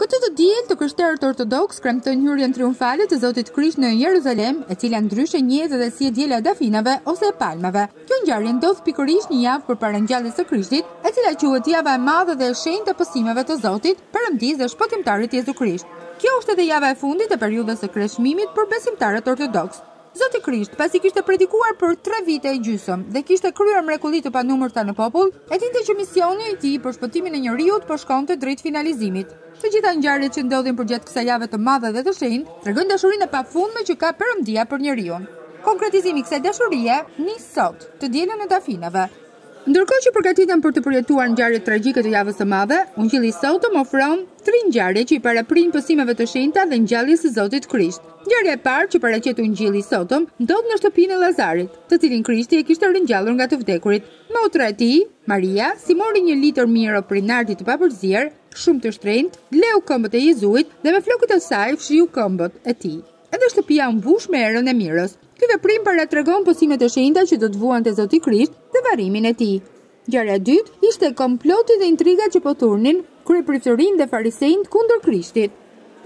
Këtë të diel të krishterët ortodoks kremtojnë hyrjen triumfale të Zotit Krisht në Jeruzalem, e cila ndryshe njihet edhe si e diela e dafinave ose e palmave. Kjo ngjarje ndodh pikërisht një javë përpara ngjalljes së Krishtit, e cila quhet java e madhe dhe e shenjtë e pësimeve të Zotit, Perëndisë dhe Shpëtimtarit Jezu Krisht. Kjo është edhe java e fundit e periudhës së Kreshmimit për besimtarët ortodoks. Zoti Krisht, pasi kishte predikuar për tre vite e gjysmë dhe kishte kryer mrekulli të panumërta në popull, e dinte që misioni i tij për shpëtimin e njeriut po shkonte drejt finalizimit. Të gjitha ngjarjet që ndodhin përgjatë kësaj jave të madhe dhe të shenjtë, tregojnë dashurinë e pafundme që ka Perëndia për njeriun. Konkretizimi i kësaj dashurie nis sot, të dielën e Dafinave, Ndërkohë që përgatiten për të përjetuar ngjarjet tragjike të javës së madhe, Ungjilli i sotëm ofron tri ngjarje që i paraprijnë pësimeve të shenjta dhe ngjalljes së Zotit Krisht. Ngjarja e parë që paraqet Ungjilli i sotëm ndodh në shtëpinë e Llazarit, të cilin Krishti e kishte ringjallur nga të vdekurit. Motra e tij, Maria, si mori një litër miro prej nardi të papërzier, shumë të shtrenjtë, leu këmbët e Jezuit dhe me flokët e saj fshiu këmbët e tij. Edhe shtëpia u mbush me erën e mirës. Ky veprim paratregon pësimet e shenjta që do të vuante Zoti Krisht dhe varrimin e tij. Ngjarja e dytë ishte komploti dhe intrigat që po thurnin kryepriftërinjtë dhe farisenjtë kundër Krishtit.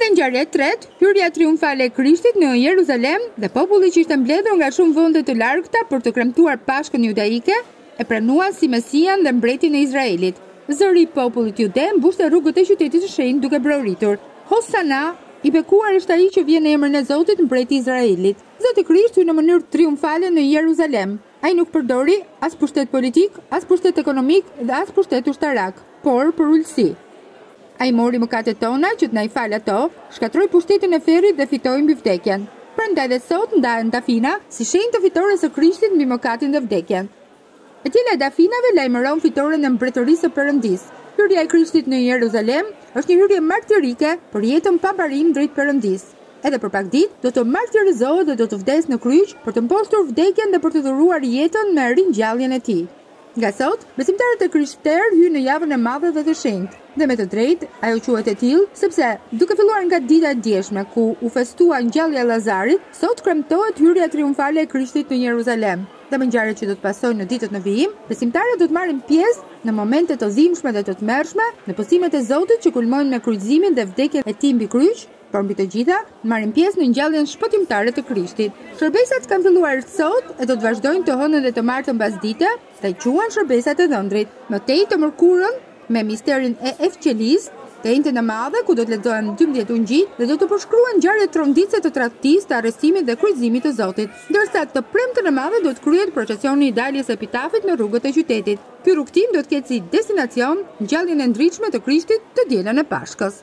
Dhe ngjarja e tretë, hyrja triumfale e Krishtit në Jeruzalem dhe populli që ishte mbledhur nga shumë vende të largëta për të kremtuar Pashkën judaike, E pranuan si Mesian dhe Mbretin e Izraelit. Zëri i popullit jude mbushte rrugët e qytetit të shenjtë duke broritur, Hosana! I bekuar është ai që vjen në emrin e Zotit, Mbreti i Izraelit! Zoti Krisht hyn në mënyrë triumfale në Jeruzalem. Ai nuk përdori as pushtet politik, as pushtet ekonomik dhe as pushtet ushtarak. Por, përulësi. Ai mori mëkatet tona që të na i falë ato, shkatërroi pushtetin e ferrit dhe fitoi mbi vdekjen. Prandaj dhe sot ndahen dafina si shenjë e fitores së Krishtit mbi mëkatin dhe vdekjen. E diela e dafinave lajmëron fitoren e Mbretërisë së Perëndisë. Hyrja e Krishtit në Jeruzalem është një hyrje martirike për jetën pa mbarim drejt Perëndisë. Edhe për pak ditë do të martirizohet dhe do të vdesë në kryq për të mposhtur vdekjen dhe për të dhuruar jetën me ringjalljen e tij. Nga sot, besimtarët e krishterë hyjnë në javën e madhe dhe të shenjtë. Dhe me të drejtë, ajo quhet e tillë, sepse, duke filluar nga dita e djeshme ku u festua ngjallja e Llazarit, sot kremtohet hyrja triumfale e Krishtit në Jeruzalem. Dhe me ngjarjet që do të pasojnë në ditët në vijim, besimtarët do të marrin pjesë në momente të dhimbshme dhe të tmerrshme, në pësimet e Zotit që kulmojnë me kryqëzimin dhe vdekjen e Tij mbi kryq, Por mbi të gjitha, marrin pjesë në ngjalljen shpëtimtare të Krishtit. Shërbesat kanë filluar sot e do të vazhdojnë të hënën dhe të martën pasdite, dhe quhen Shërbesat e Dhëndrit. Më tej të mërkurën, me misterin e Efqelisë, të enjten e madhe, ku do të lexohen dymbëdhjetë Ungjijtë dhe do të përshkruhen ngjarje tronditëse të tradhtisë, të arrestimit dhe kryqëzimit të Zotit. Ndërsa, të premten e madhe do të kryhet procesioni i daljes së epitafit në rrugët e qytetit. Ky rrugëtim do të ketë si destinacion Ngjalljen e Ndritshme të Krishtit të dielën e Pashkës.